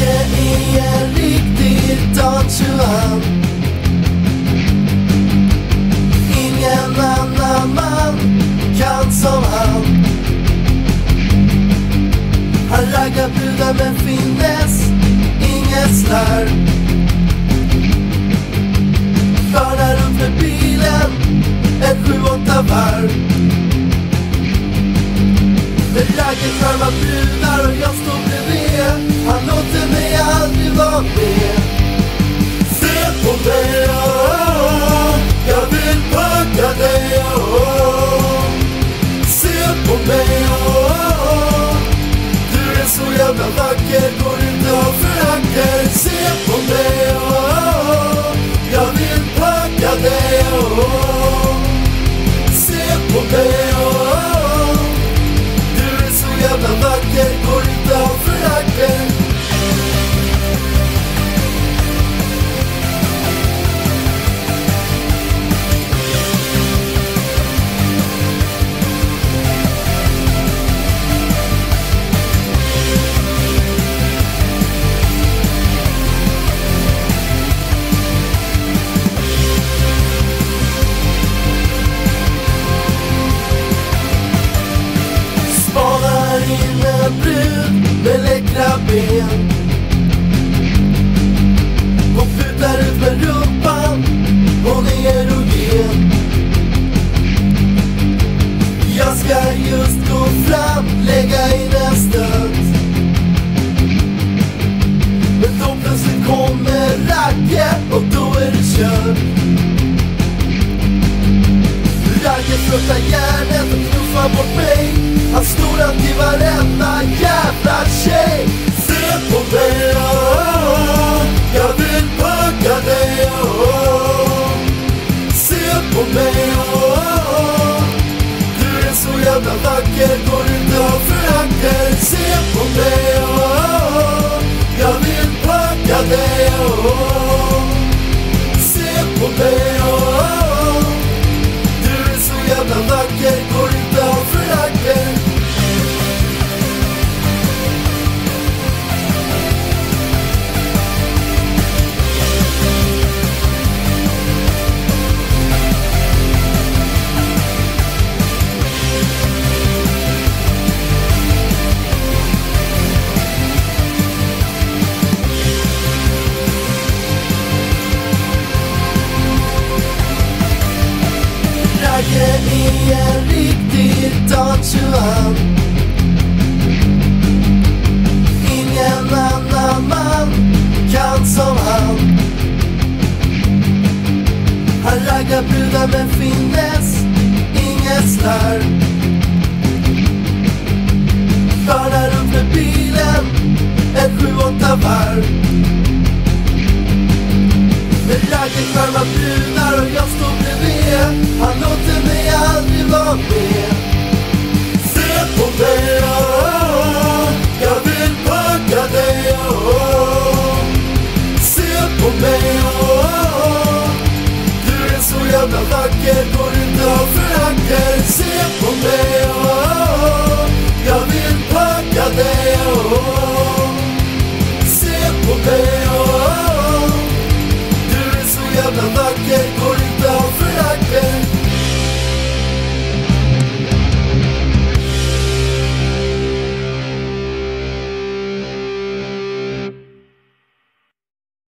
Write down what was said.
Sverige är en riktig Don Ingen annan man kan som han. Han raggar brudar med finnes, inget slarv. Körnar upp med bilen ett sju, åtta varv. Raggen charmar brudar och jag aldrig vara. Se på mig, oh, jag vill packa dig. Oh, se på mig, oh, du är så jävla vacker. Går inte av föracker. Se på mig, ben och flyttar ut med rumpan Hon är erogen Jag ska just gå fram, lägga in en stöt Men då plötsligt kommer Ragge och då är det kört. Ragge fruktar järnet och knuffar bort mig. Han snor han Ragge är en riktig Don Juan Ingen annan man kan som han Han raggar brudar med finess, inget slarv Skördar runt med bilen, ett sju, åtta varv Med Ragge charmar brudar och jag står